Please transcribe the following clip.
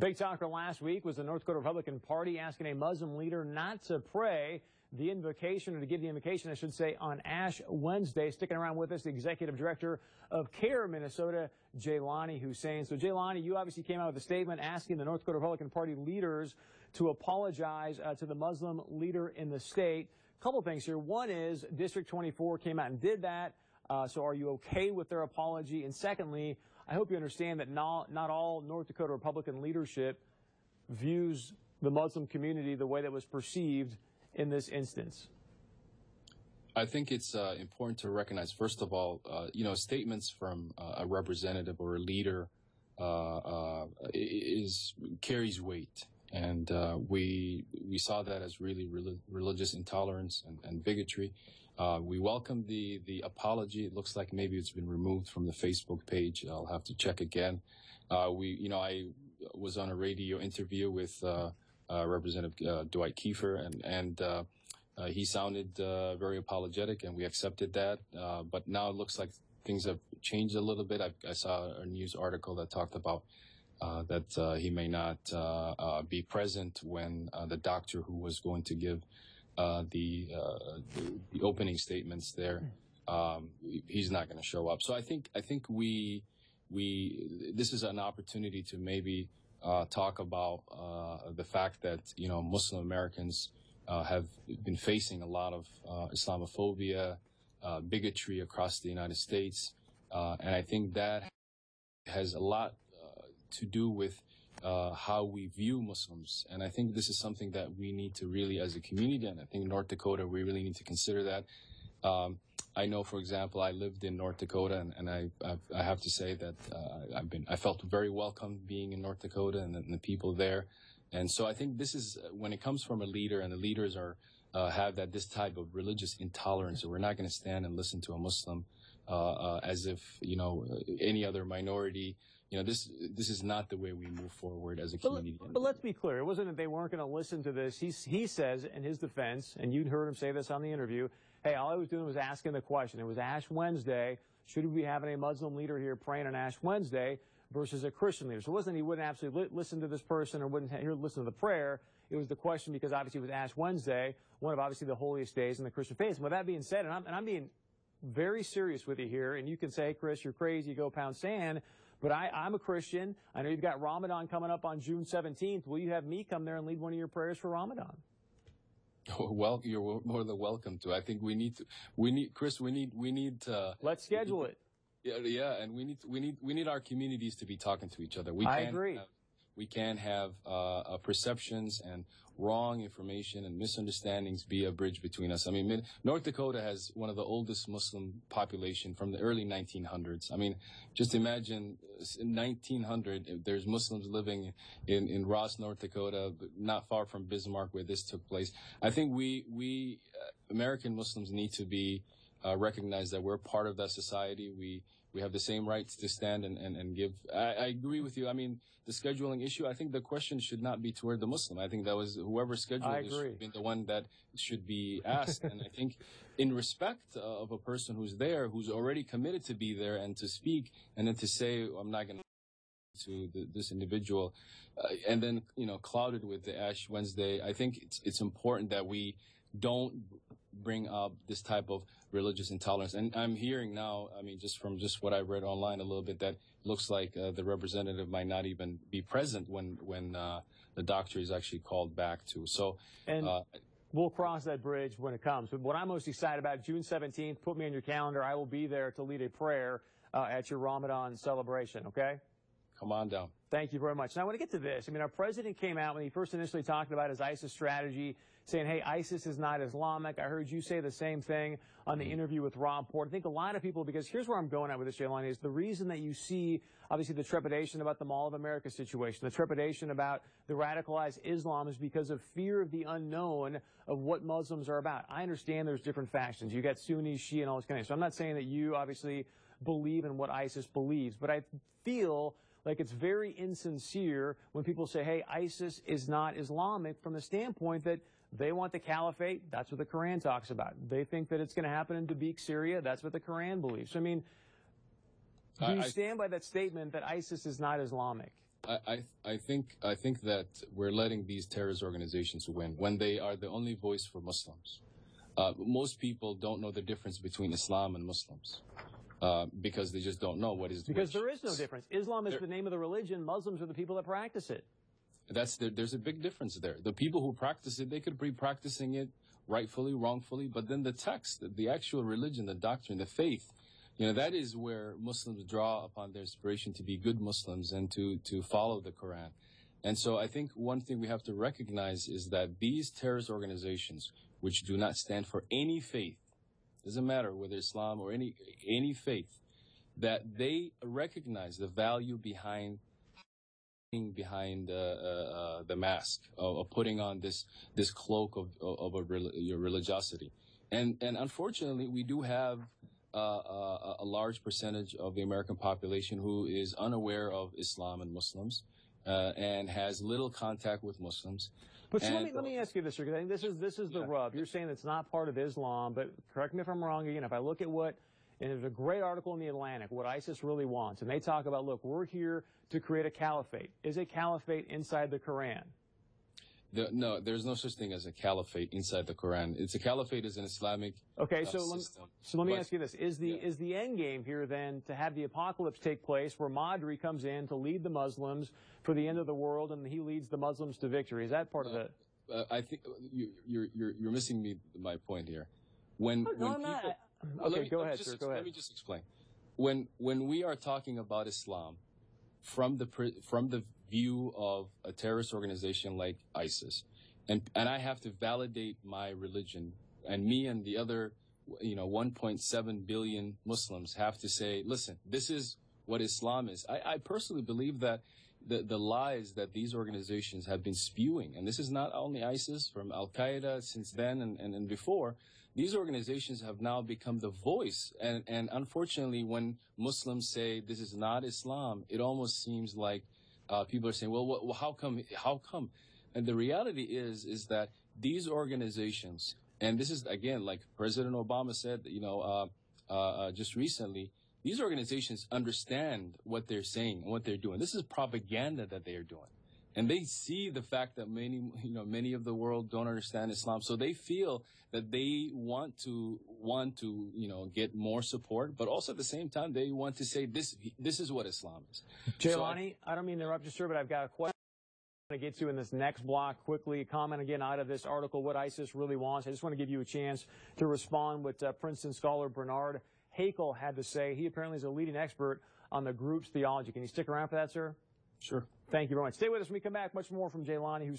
Big talker last week was the North Dakota Republican Party asking a Muslim leader not to pray the invocation, or to give the invocation, I should say, on Ash Wednesday. Sticking around with us, the executive director of CAIR Minnesota, Jaylani Hussein. So, Jaylani, you obviously came out with a statement asking the North Dakota Republican Party leaders to apologize uh, to the Muslim leader in the state. A couple things here. One is District 24 came out and did that. Uh, so, are you okay with their apology? And secondly, I hope you understand that not, not all North Dakota Republican leadership views the Muslim community the way that was perceived in this instance? I think it's uh, important to recognize, first of all, uh, you know, statements from uh, a representative or a leader uh, uh, is carries weight, and uh, we we saw that as really religious intolerance and, and bigotry. we welcome the the apology. It looks like maybe it's been removed from the Facebook page. I'll have to check again. we, you know, I was on a radio interview with uh, Representative uh, Dwight Kiefert, and and uh, he sounded very apologetic, and we accepted that. but now it looks like things have changed a little bit. I, I saw a news article that talked about that he may not be present when the doctor who was going to give the, the, opening statements there. Um, he's not going to show up. So I think I think we we this is an opportunity to maybe uh, talk about uh, the fact that you know Muslim Americans uh, have been facing a lot of uh, Islamophobia, uh, bigotry across the United States, uh, and I think that has a lot to do with how we view Muslims. And I think this is something that we need to really, as a community, and I think North Dakota, we really need to consider that. Um, I know, for example, I lived in North Dakota, and, and I, I've, I have to say that uh, I've been I felt very welcome being in North Dakota and the, and the, people there. And so I think this is when it comes from a leader, and the leaders are uh, have that this type of religious intolerance. So we're not going to stand and listen to a Muslim uh, uh, as if you know any other minority you know, this this is not the way we move forward as a community. But, but let's be clear. It wasn't that they weren't going to listen to this. He, he says in his defense, and you heard him say this on the interview, hey, all I was doing was asking the question. It was Ash Wednesday. Should we be having a Muslim leader here praying on Ash Wednesday versus a Christian leader? So it wasn't he wouldn't absolutely li listen to this person or wouldn't hear, listen to the prayer. It was the question because obviously it was Ash Wednesday, one of obviously the holiest days in the Christian faith. And with that being said, and I'm, and I'm being very serious with you here, and you can say, Chris, you're crazy, go pound sand. But I, I'm a Christian. I know you've got Ramadan coming up on June 17th. Will you have me come there and lead one of your prayers for Ramadan? Well, you're more than welcome to. I think we need to. We need Chris. We need. We need. Uh, Let's schedule it. Yeah, yeah, and we need. We need. We need our communities to be talking to each other. We I agree. Have, we can't have uh, uh, perceptions and wrong information and misunderstandings be a bridge between us. I mean, North Dakota has one of the oldest Muslim population from the early 1900s. I mean, just imagine uh, in 1900, there's Muslims living in, in Ross, North Dakota, not far from Bismarck where this took place. I think we, we uh, American Muslims need to be uh, that we're part of that society. We we have the same rights to stand and, and, and give. I, I, agree with you. I mean, the scheduling issue, I think the question should not be toward the Muslim. I think that was whoever scheduled it should be the one that should be asked. and I think in respect of a person who's there, who's already committed to be there and to speak, and then to say, I'm not going to to the, this individual, uh, and then you know clouded with the Ash Wednesday. I think it's it's important that we don't bring up this type of religious intolerance. And I'm hearing now, I mean, just from just what I read online a little bit, that looks like uh, the representative might not even be present when when uh, the doctor is actually called back to. So. And uh, we'll cross that bridge when it comes. But what I'm most excited about, June 17th, put me on your calendar. I will be there to lead a prayer uh, at your Ramadan celebration, okay? Come on down. Thank you very much. Now, I want to get to this. I mean, our president came out when he first initially talked about his ISIS strategy, saying, hey, ISIS is not Islamic. I heard you say the same thing on the mm-hmm. interview with Rob Port. I think a lot of people, because here's where I'm going at with this, Jaylani, is the reason that you see, obviously, the trepidation about the Mall of America situation, the trepidation about the radicalized Islam is because of fear of the unknown of what Muslims are about. I understand there's different factions. You got Sunni, Shia, and all this kind of stuff. So I'm not saying that you, obviously, believe in what ISIS believes, but I feel like it's very insincere when people say, hey, ISIS is not Islamic from the standpoint that they want the caliphate. That's what the Quran talks about. They think that it's going to happen in Dabiq, Syria. That's what the Quran believes. I mean, do you stand by that statement that ISIS is not Islamic? I, I, I think I think that we're letting these terrorist organizations win when they are the only voice for Muslims. Uh, most people don't know the difference between Islam and Muslims uh, because they just don't know what is Because which. there is no difference. Islam is There- the name of the religion. Muslims are the people that practice it. That's the, there's a big difference there. The people who practice it, they could be practicing it rightfully, wrongfully, but then the text, the, the actual religion, the doctrine, the faith, you know, that is where Muslims draw upon their inspiration to be good Muslims and to, to follow the Quran. And so I think one thing we have to recognize is that these terrorist organizations, which do not stand for any faith, doesn't matter whether Islam or any, any faith, that they recognize the value behind behind uh, uh, uh, the mask of, of putting on this this cloak of of a your religiosity, and and unfortunately we do have uh, a, a large percentage of the American population who is unaware of Islam and Muslims, uh, and has little contact with Muslims. But so let me let me ask you this, because I think this is this is the Yeah. rub. You're saying it's not part of Islam, but correct me if I'm wrong. Again, if I look at what and there's a great article in the Atlantic, what ISIS really wants, and they talk about, look, we're here to create a caliphate. Is a caliphate inside the Quran? The, no, there's no such thing as a caliphate inside the Quran. It's a caliphate is an Islamic Okay, uh, so let me, so let me But- ask you this: Is the Yeah. is the end game here then to have the apocalypse take place, where Mahdi comes in to lead the Muslims for the end of the world, and he leads the Muslims to victory? Is that part of the? uh, I think you, you're you're you're missing me my point here. When No, when I'm people, not. Well, okay, me- go ahead, just sir. Go ahead. Let me just explain. When when we are talking about Islam, from the from the view of a terrorist organization like ISIS, and and I have to validate my religion, and me and the other, you know, 1.7 billion Muslims have to say, listen, this is what Islam is. I, I personally believe that the, the lies that these organizations have been spewing, and this is not only ISIS, from Al Qaeda since then and, and, and before, these organizations have now become the voice. And, and unfortunately, when Muslims say this is not Islam, it almost seems like uh, people are saying, well, well, how come? How come? And the reality is, is that these organizations, and this is again, like President Obama said, you know, uh, uh, uh, just recently, these organizations understand what they're saying and what they're doing. This is propaganda that they are doing. And they see the fact that many, you know, many of the world don't understand Islam. So they feel that they want to, want to, you know, get more support, but also at the same time, they want to say this, this is what Islam is. So I- I don't mean to interrupt you, sir, but I've got a question to get to in this next block quickly. Comment again out of this article, what ISIS really wants. I just want to give you a chance to respond what uh, Princeton scholar Bernard Haykel had to say. He apparently is a leading expert on the group's theology. Can you stick around for that, sir? Sure. Thank you very much. Stay with us when we come back. Much more from Jaylani, who's